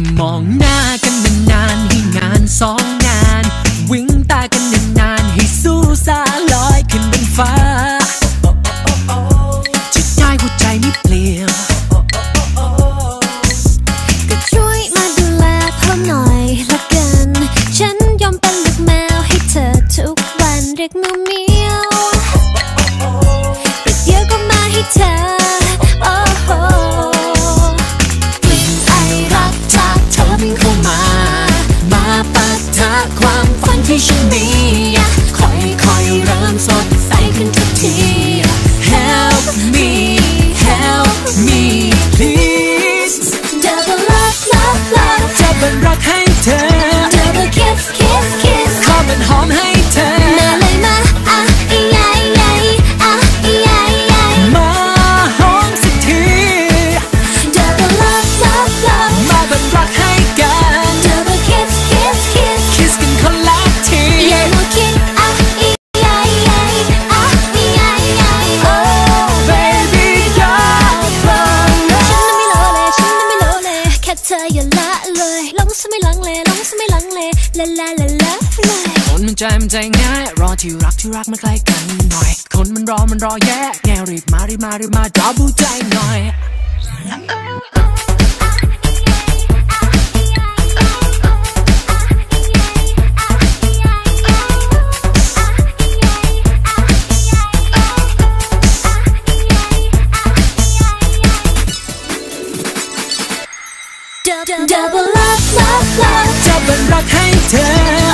the. ฝันที่ฉันมีค่อยๆเริ่มสดใสขึ้นทุกที Help me help me please Double love love love จะเป็นรักให้ ละเลยลองสไม่ลังเลลองสไม่ลังเลลาลาลาลาเลยคนมันใจมันใจง่าย รอที่รักที่รักมันใกล้กันหน่อย คนมันรอมันรอแย่แกรีบมารีบมารีบมาดอบูใจหน่อย รักให้เธอ